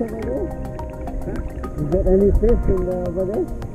fish over there? Is there any fish in the, over there?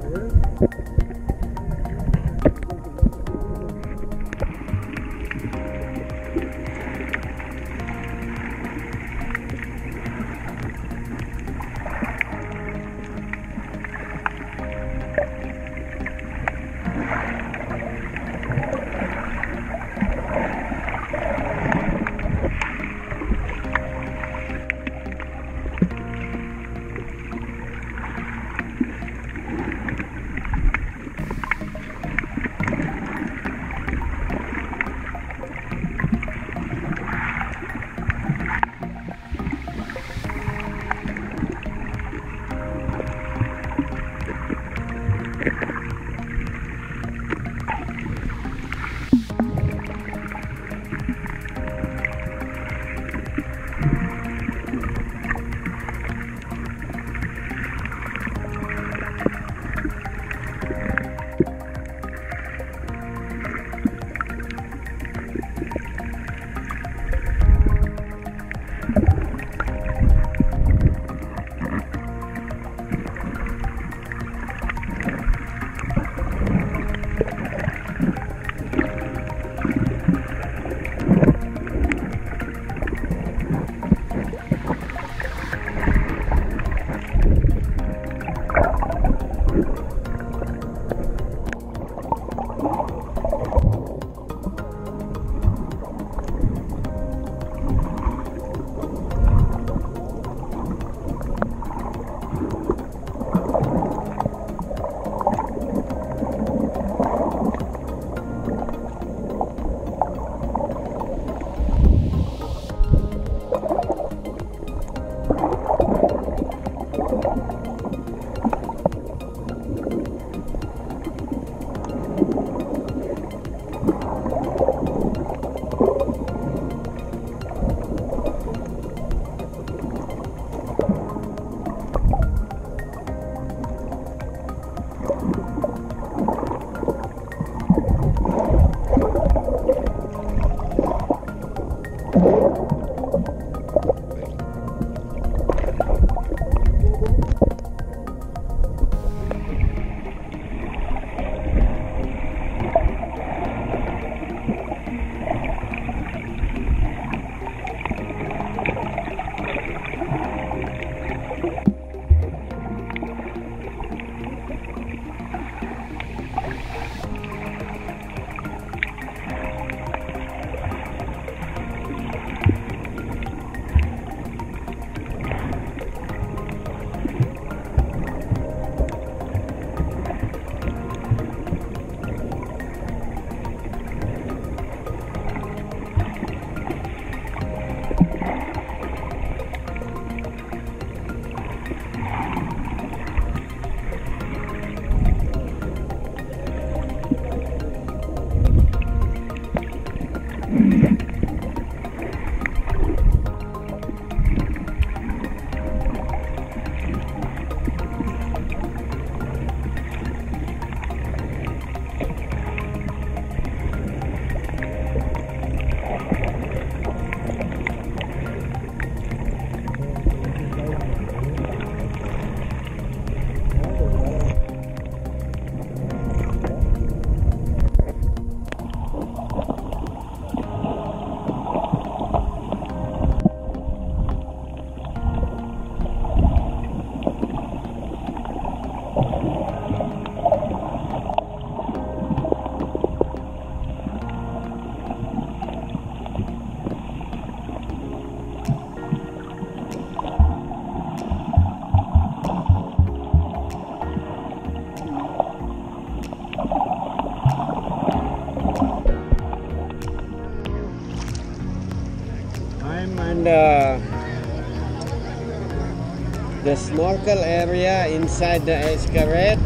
vertical area inside the Xcaret.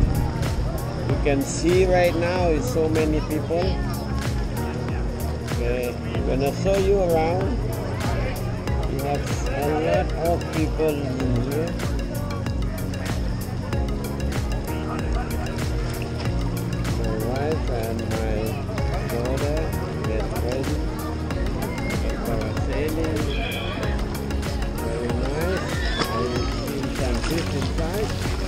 You can see right now is so many people. Okay, I'm gonna show you around. We have a lot of people in here. My wife and my daughter get ready for sailing. This inside.